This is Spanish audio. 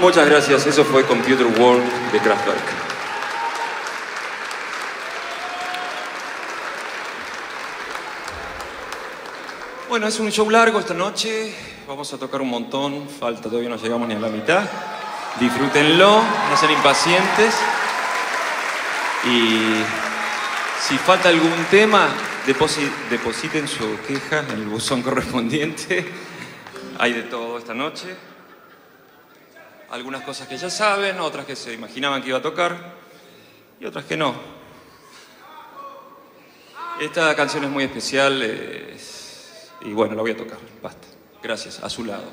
Muchas gracias, eso fue Computer World de Kraftwerk. Bueno, es un show largo esta noche, vamos a tocar un montón, falta, todavía no llegamos ni a la mitad. Disfrútenlo, no sean impacientes. Y si falta algún tema, deposi- depositen su queja en el buzón correspondiente. Hay de todo esta noche. Algunas cosas que ya saben, otras que se imaginaban que iba a tocar y otras que no. Esta canción es muy especial y bueno, la voy a tocar. Basta. Gracias. A su lado.